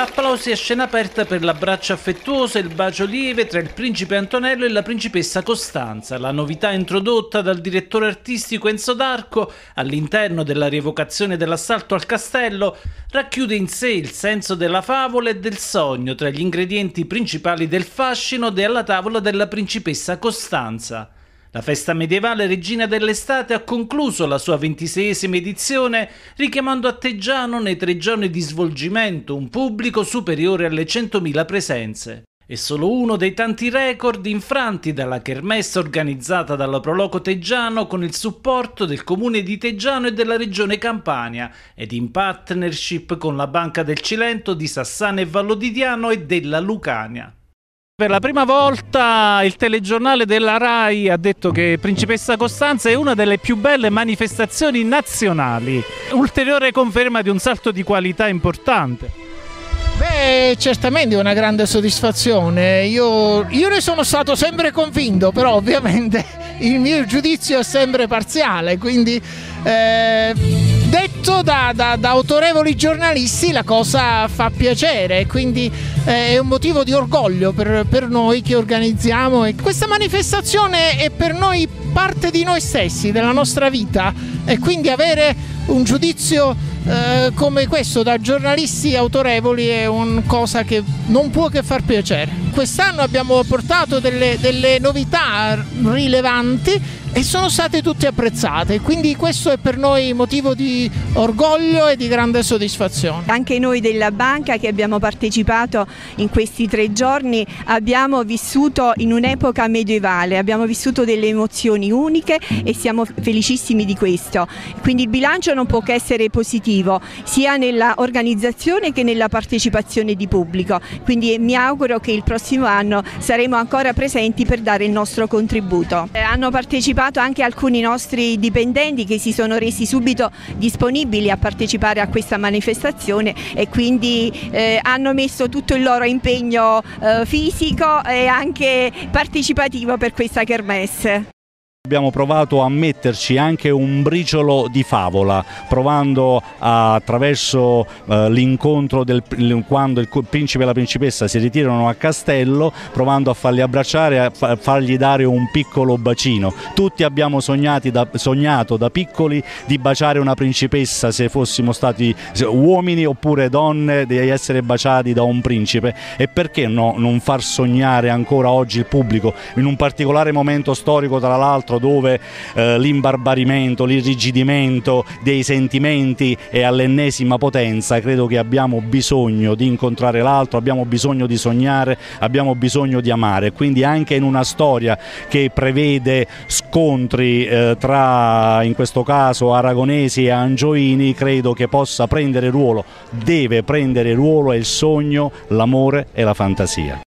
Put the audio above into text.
Applausi a scena aperta per l'abbraccio affettuoso e il bacio lieve tra il principe Antonello e la principessa Costanza, la novità introdotta dal direttore artistico Enzo D'Arco all'interno della rievocazione dell'assalto al castello racchiude in sé il senso della favola e del sogno tra gli ingredienti principali del fascino della tavola della principessa Costanza. La festa medievale Regina dell'Estate ha concluso la sua ventiseiesima edizione richiamando a Teggiano nei tre giorni di svolgimento un pubblico superiore alle 100.000 presenze. È solo uno dei tanti record infranti dalla kermesse organizzata dalla Proloco Teggiano con il supporto del comune di Teggiano e della regione Campania ed in partnership con la Banca del Cilento di Sassane e Vallodidiano e della Lucania. Per la prima volta il telegiornale della RAI ha detto che Principessa Costanza è una delle più belle manifestazioni nazionali, ulteriore conferma di un salto di qualità importante. Beh, certamente è una grande soddisfazione, io, io ne sono stato sempre convinto, però ovviamente il mio giudizio è sempre parziale, quindi... Eh detto da, da, da, autorevoli giornalisti la cosa fa piacere quindi eh, è un motivo di orgoglio per, per, noi che organizziamo e questa manifestazione è per noi parte di noi stessi, della nostra vita e quindi avere un giudizio eh, come questo da giornalisti autorevoli è una cosa che non può che far piacere. Quest'anno abbiamo portato delle, delle novità rilevanti e sono state tutte apprezzate, quindi questo è per noi motivo di orgoglio e di grande soddisfazione. Anche noi della banca che abbiamo partecipato in questi tre giorni abbiamo vissuto in un'epoca medievale, abbiamo vissuto delle emozioni uniche e siamo felicissimi di questo. Quindi il bilancio non può che essere positivo sia nella organizzazione che nella partecipazione di pubblico, quindi mi auguro che il prossimo anno saremo ancora presenti per dare il nostro contributo. Eh, hanno partecipato trovato anche alcuni nostri dipendenti che si sono resi subito disponibili a partecipare a questa manifestazione e quindi eh, hanno messo tutto il loro impegno eh, fisico e anche partecipativo per questa kermesse. Abbiamo provato a metterci anche un briciolo di favola, provando a, attraverso eh, l'incontro quando il principe e la principessa si ritirano a castello, provando a farli abbracciare, a fargli dare un piccolo bacino. Tutti abbiamo da, sognato da piccoli di baciare una principessa se fossimo stati uomini oppure donne, di essere baciati da un principe e perché no, non far sognare ancora oggi il pubblico in un particolare momento storico tra l'altro dove eh, l'imbarbarimento, l'irrigidimento dei sentimenti è all'ennesima potenza, credo che abbiamo bisogno di incontrare l'altro, abbiamo bisogno di sognare, abbiamo bisogno di amare, quindi anche in una storia che prevede scontri eh, tra in questo caso aragonesi e angioini, credo che possa prendere ruolo, deve prendere ruolo il sogno, l'amore e la fantasia.